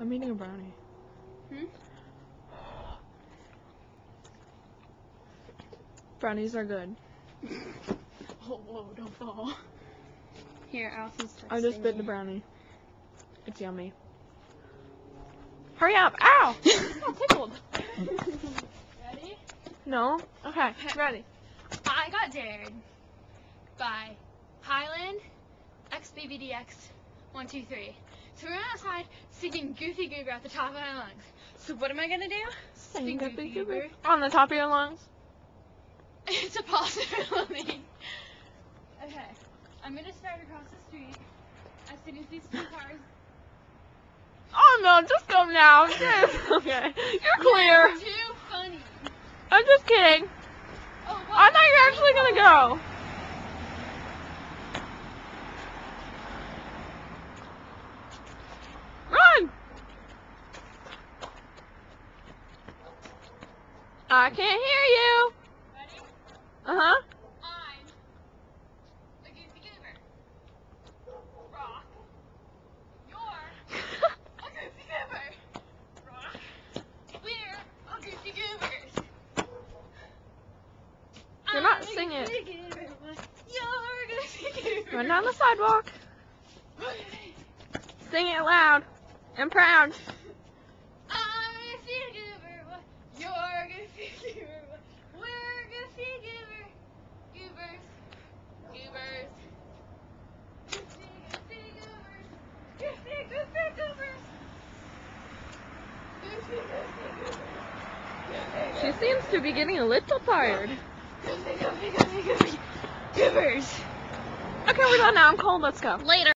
I'm eating a brownie. Hmm? Brownies are good. oh, whoa, don't fall. Here, Allison's I just bit the brownie. It's yummy. Hurry up! Ow! I'm tickled. Ready? No? Okay, ready. I got dared by Highland XBBDX123. So we went outside singing Goofy Goober at the top of my lungs. So what am I gonna do? Sing, Sing Goofy, Goofy Goober. Goober. On the top of your lungs? it's a possibility. Okay. I'm gonna start across the street as soon as these two cars Oh no, just go now. okay. You're clear. You're too funny. I'm just kidding. Oh, well, I thought you were actually gonna go. I can't hear you. Ready? Uh huh. I'm the Rock. You're a Goofy Goober. Rock. We're a Goofy Goobers. You're not singing. You're Run down the sidewalk. Sing it loud and proud. I'm a Goofy Goober. You're a Goofy Goober. We're a Goofy Goober. Goobers. Goobers. Goofy, Goofy Goobers. Goofy, Goofy Goobers. Goofy, Goofy Goobers. She seems to be getting a little tired. Goobers. Okay, we're done now. I'm cold. Let's go. Later.